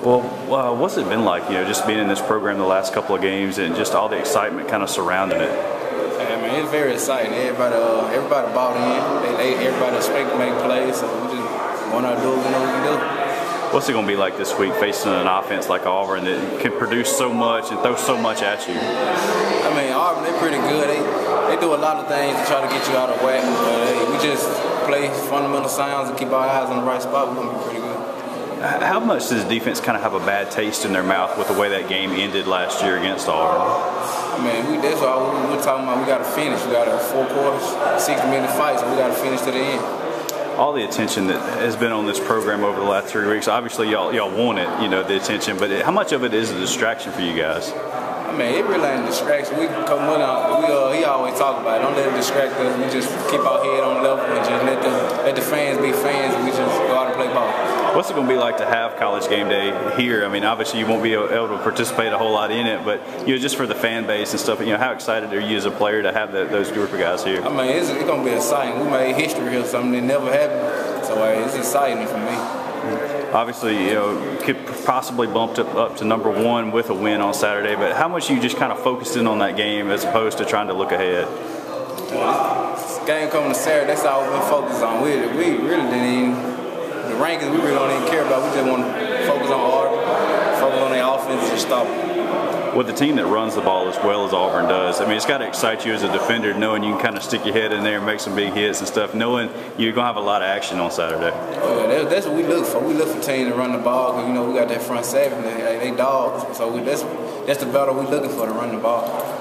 Well, uh, what's it been like, you know, just being in this program the last couple of games and just all the excitement kind of surrounding it? Yeah, mean, it's very exciting. Everybody, uh, everybody bought in. They, they, everybody expect to make plays, so we just want to do what we know we can do. What's it going to be like this week facing an offense like Auburn that can produce so much and throw so much at you? I mean, Auburn, they're pretty good. They they do a lot of things to try to get you out of whack, but hey, we just play fundamental sounds and keep our eyes on the right spot. We're going to be pretty good. How much does defense kind of have a bad taste in their mouth with the way that game ended last year against Auburn? I mean, we, that's all we, we're talking about. We got to finish. We got a four quarters, 60 minute fight, so we got to finish to the end. All the attention that has been on this program over the last three weeks, obviously y'all y'all want it, you know, the attention, but how much of it is a distraction for you guys? I mean, it really ain't a distraction. We come on out. We uh, he always talk about it. Don't let it distract us. We just keep our head on level and just let the What's it going to be like to have college game day here? I mean, obviously you won't be able to participate a whole lot in it, but you know, just for the fan base and stuff. You know, how excited are you as a player to have the, those group of guys here? I mean, it's, it's going to be exciting. We made history here, something that never happened. So uh, it's exciting for me. Obviously, you know, could possibly bumped up, up to number one with a win on Saturday. But how much you just kind of focused in on that game as opposed to trying to look ahead? this game coming to Saturday, that's all we've been focused on. We, we really didn't even rankings we really don't even care about. We just want to focus on art, focus on the offense and stop with the team that runs the ball as well as Auburn does, I mean, it's got to excite you as a defender knowing you can kind of stick your head in there and make some big hits and stuff, knowing you're going to have a lot of action on Saturday. Oh, yeah, that's what we look for. We look for teams to run the ball because, you know, we got that front seven. They, they dogs. So we, that's, that's the battle we're looking for, to run the ball.